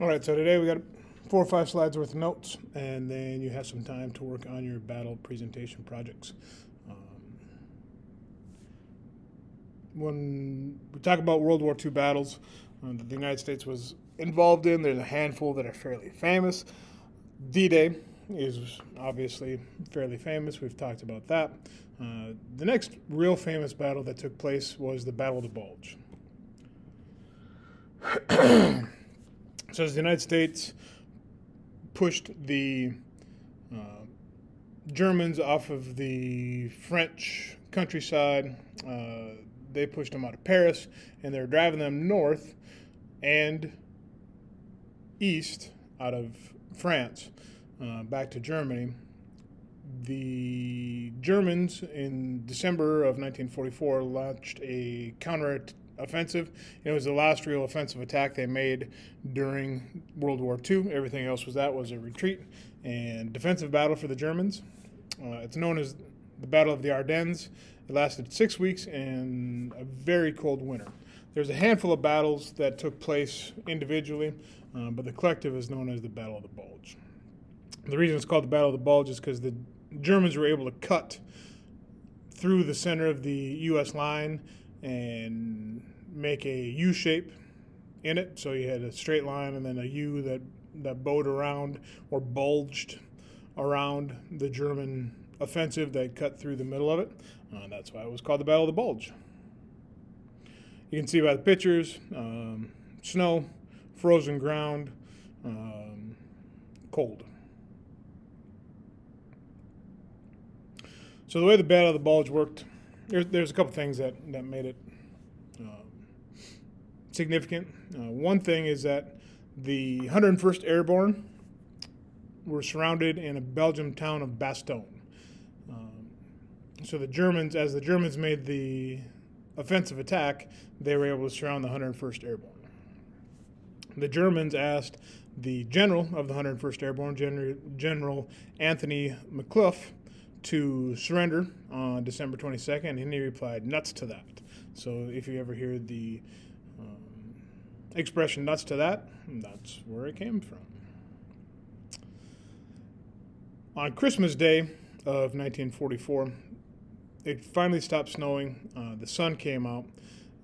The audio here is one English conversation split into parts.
All right, so today we got four or five slides worth of notes, and then you have some time to work on your battle presentation projects. Um, when we talk about World War II battles uh, that the United States was involved in, there's a handful that are fairly famous. D Day is obviously fairly famous. We've talked about that. Uh, the next real famous battle that took place was the Battle of the Bulge. so, as the United States pushed the uh, Germans off of the French countryside, uh, they pushed them out of Paris, and they're driving them north and east out of France uh, back to Germany. The Germans in December of 1944 launched a counter offensive. It was the last real offensive attack they made during World War II. Everything else was that was a retreat and defensive battle for the Germans. Uh, it's known as the Battle of the Ardennes. It lasted six weeks and a very cold winter. There's a handful of battles that took place individually, uh, but the collective is known as the Battle of the Bulge. The reason it's called the Battle of the Bulge is because the Germans were able to cut through the center of the U.S. line and make a U shape in it. So you had a straight line and then a U that, that bowed around or bulged around the German offensive that cut through the middle of it. Uh, that's why it was called the Battle of the Bulge. You can see by the pictures um, snow, frozen ground, um, cold. So the way the Battle of the Bulge worked, there's, there's a couple things that, that made it uh, significant. Uh, one thing is that the 101st Airborne were surrounded in a Belgian town of Bastogne. Um, so the Germans, as the Germans made the offensive attack, they were able to surround the 101st Airborne. The Germans asked the general of the 101st Airborne, General, general Anthony McAuliffe, to surrender on December 22nd, and he replied, nuts to that. So if you ever hear the um, expression nuts to that, that's where it came from. On Christmas Day of 1944, it finally stopped snowing. Uh, the sun came out.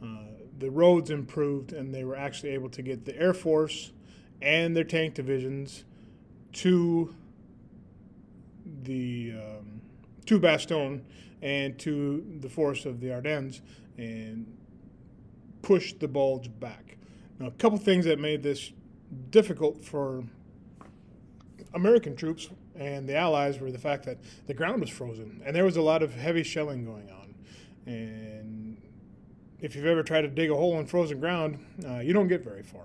Uh, the roads improved, and they were actually able to get the Air Force and their tank divisions to the um, to Bastogne and to the force of the Ardennes and push the bulge back. Now, a couple things that made this difficult for American troops and the Allies were the fact that the ground was frozen and there was a lot of heavy shelling going on. And if you've ever tried to dig a hole in frozen ground, uh, you don't get very far.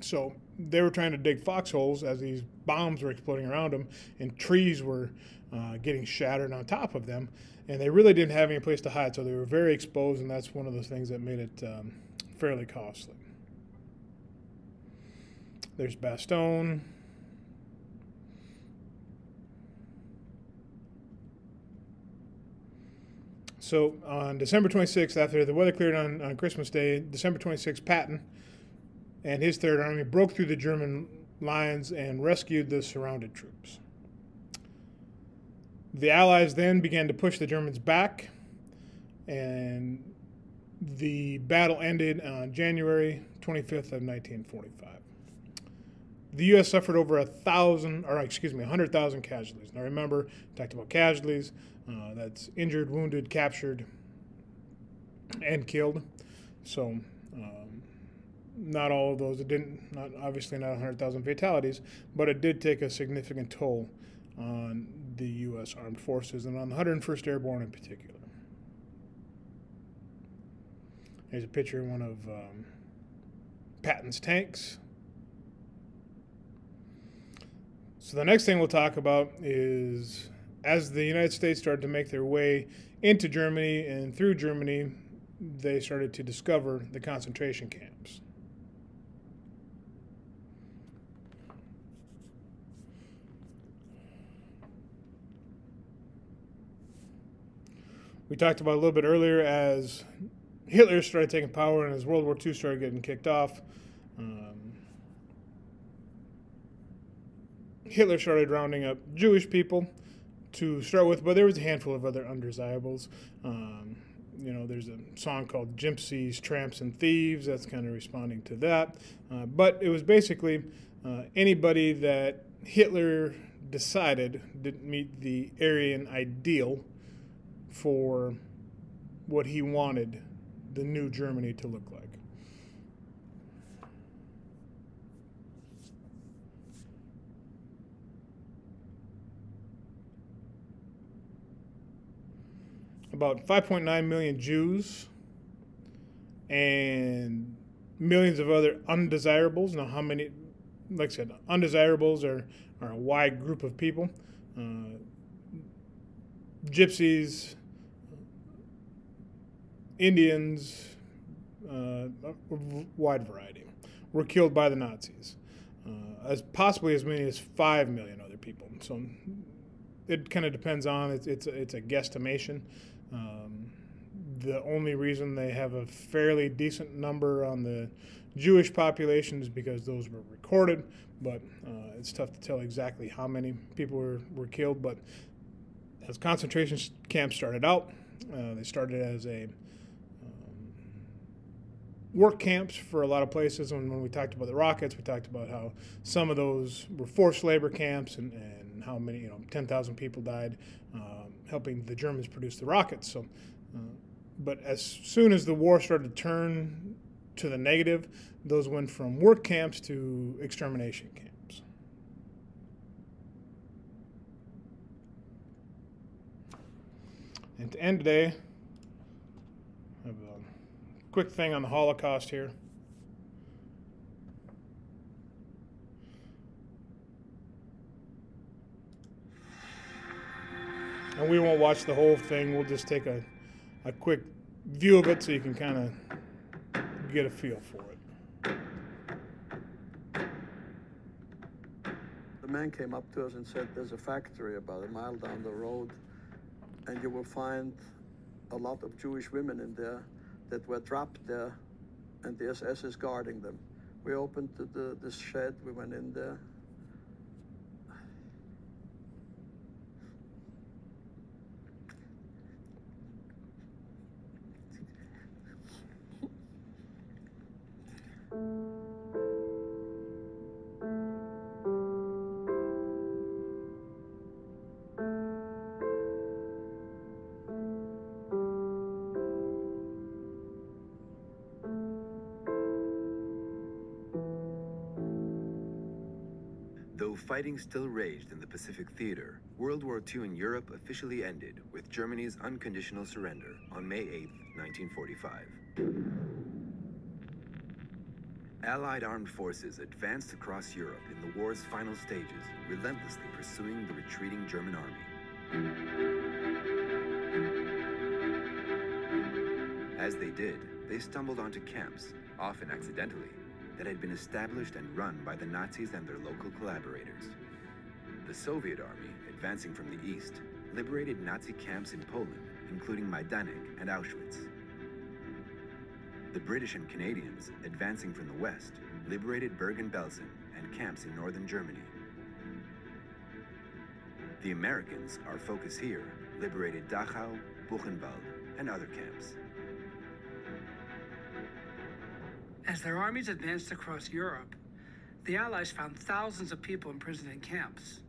So they were trying to dig foxholes as these bombs were exploding around them, and trees were uh, getting shattered on top of them, and they really didn't have any place to hide, so they were very exposed, and that's one of the things that made it um, fairly costly. There's Bastogne. So on December 26th, after the weather cleared on, on Christmas Day, December 26th, Patton and his Third Army broke through the German lines and rescued the surrounded troops. The Allies then began to push the Germans back, and the battle ended on January 25th of 1945. The U.S. suffered over a thousand, or excuse me, 100,000 casualties. Now remember, talked about casualties. Uh, that's injured, wounded, captured, and killed. So um, not all of those. It didn't, not obviously not 100,000 fatalities, but it did take a significant toll on the U.S. Armed Forces and on the 101st Airborne in particular. Here's a picture of one of um, Patton's tanks. So the next thing we'll talk about is as the United States started to make their way into Germany and through Germany, they started to discover the concentration camps. we talked about a little bit earlier as Hitler started taking power and as World War II started getting kicked off. Um, Hitler started rounding up Jewish people to start with, but there was a handful of other undesirables. Um, you know, there's a song called Gypsies, Tramps, and Thieves that's kind of responding to that. Uh, but it was basically uh, anybody that Hitler decided didn't meet the Aryan ideal for what he wanted the new Germany to look like. about 5.9 million Jews and millions of other undesirables. Now, how many, like I said, undesirables are, are a wide group of people. Uh, gypsies, Indians, uh, a wide variety, were killed by the Nazis. Uh, as possibly as many as 5 million other people. So it kind of depends on, it's, it's, a, it's a guesstimation. Um, the only reason they have a fairly decent number on the Jewish population is because those were recorded, but uh, it's tough to tell exactly how many people were, were killed. But as concentration camps started out, uh, they started as a work camps for a lot of places. And when we talked about the rockets, we talked about how some of those were forced labor camps and, and how many, you know, 10,000 people died. Um, helping the Germans produce the rockets. So, uh, but as soon as the war started to turn to the negative, those went from work camps to extermination camps. And to end today, quick thing on the Holocaust here. and we won't watch the whole thing. We'll just take a, a quick view of it so you can kind of get a feel for it. The man came up to us and said, There's a factory about a mile down the road, and you will find a lot of Jewish women in there that were trapped there, and the SS is guarding them. We opened the, the, this shed, we went in there, Though fighting still raged in the Pacific theater, World War II in Europe officially ended with Germany's unconditional surrender on May 8, 1945. Allied armed forces advanced across Europe in the war's final stages, relentlessly pursuing the retreating German army. As they did, they stumbled onto camps, often accidentally, that had been established and run by the Nazis and their local collaborators. The Soviet army, advancing from the east, liberated Nazi camps in Poland, including Majdanek and Auschwitz. The British and Canadians, advancing from the west, liberated Bergen-Belsen and camps in northern Germany. The Americans, our focus here, liberated Dachau, Buchenwald, and other camps. As their armies advanced across Europe, the Allies found thousands of people imprisoned in camps.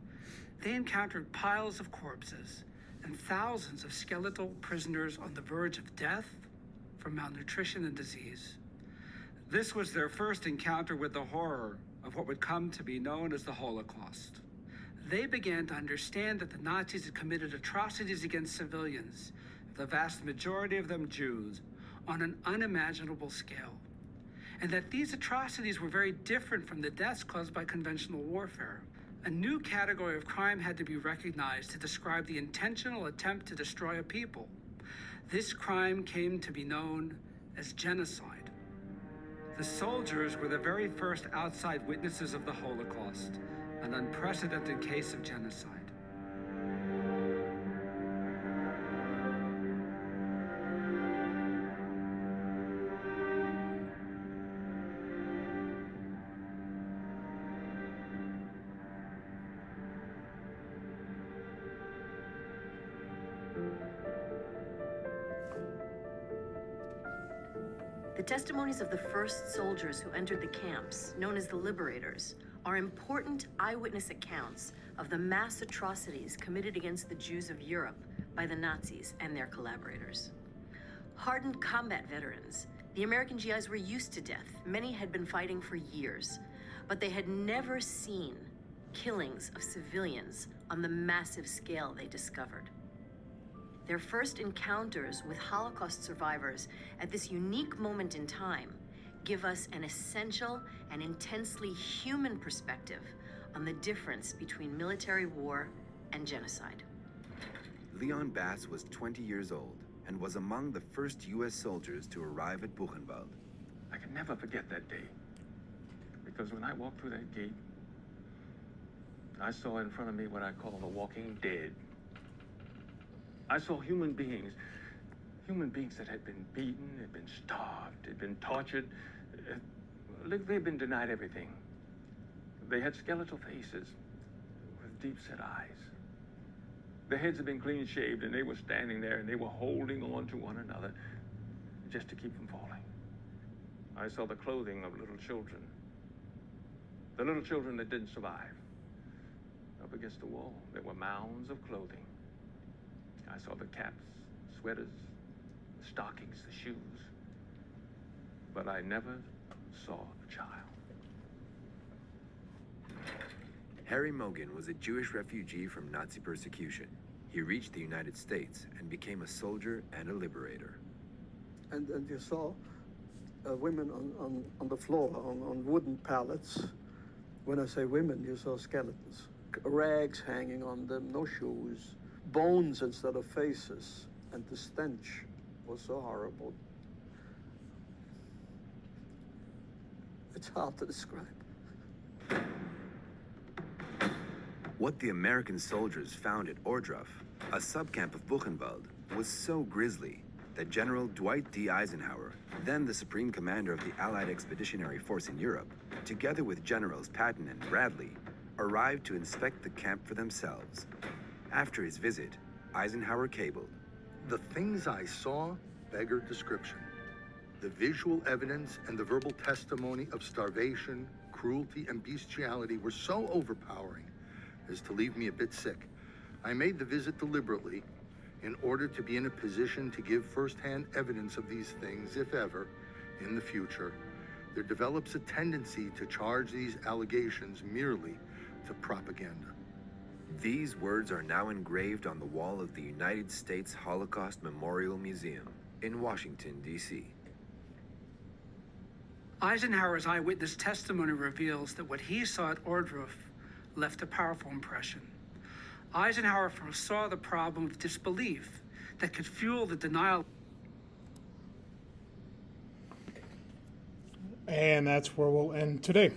They encountered piles of corpses and thousands of skeletal prisoners on the verge of death from malnutrition and disease. This was their first encounter with the horror of what would come to be known as the Holocaust. They began to understand that the Nazis had committed atrocities against civilians, the vast majority of them Jews, on an unimaginable scale and that these atrocities were very different from the deaths caused by conventional warfare. A new category of crime had to be recognized to describe the intentional attempt to destroy a people. This crime came to be known as genocide. The soldiers were the very first outside witnesses of the Holocaust, an unprecedented case of genocide. The testimonies of the first soldiers who entered the camps, known as the liberators, are important eyewitness accounts of the mass atrocities committed against the Jews of Europe by the Nazis and their collaborators. Hardened combat veterans, the American GIs were used to death. Many had been fighting for years, but they had never seen killings of civilians on the massive scale they discovered. Their first encounters with Holocaust survivors at this unique moment in time give us an essential and intensely human perspective on the difference between military war and genocide. Leon Bass was 20 years old and was among the first U.S. soldiers to arrive at Buchenwald. I can never forget that day. Because when I walked through that gate, I saw in front of me what I call the walking dead. I saw human beings, human beings that had been beaten, had been starved, had been tortured. Uh, they'd been denied everything. They had skeletal faces with deep set eyes. Their heads had been clean shaved, and they were standing there and they were holding on to one another just to keep from falling. I saw the clothing of little children, the little children that didn't survive. Up against the wall, there were mounds of clothing. I saw the caps, sweaters, the stockings, the shoes. But I never saw a child. Harry Mogen was a Jewish refugee from Nazi persecution. He reached the United States and became a soldier and a liberator. And, and you saw uh, women on, on, on the floor, on, on wooden pallets. When I say women, you saw skeletons, rags hanging on them, no shoes, bones instead of faces. And the stench was so horrible. It's hard to describe. What the American soldiers found at Ohrdruf, a subcamp of Buchenwald, was so grisly that General Dwight D. Eisenhower, then the supreme commander of the Allied Expeditionary Force in Europe, together with Generals Patton and Bradley, arrived to inspect the camp for themselves. After his visit, Eisenhower cabled. The things I saw beggar description. The visual evidence and the verbal testimony of starvation, cruelty, and bestiality were so overpowering as to leave me a bit sick. I made the visit deliberately in order to be in a position to give firsthand evidence of these things, if ever, in the future, there develops a tendency to charge these allegations merely to propaganda. These words are now engraved on the wall of the United States Holocaust Memorial Museum in Washington, D.C. Eisenhower's eyewitness testimony reveals that what he saw at Ohrdruf left a powerful impression. Eisenhower foresaw the problem of disbelief that could fuel the denial. And that's where we'll end today.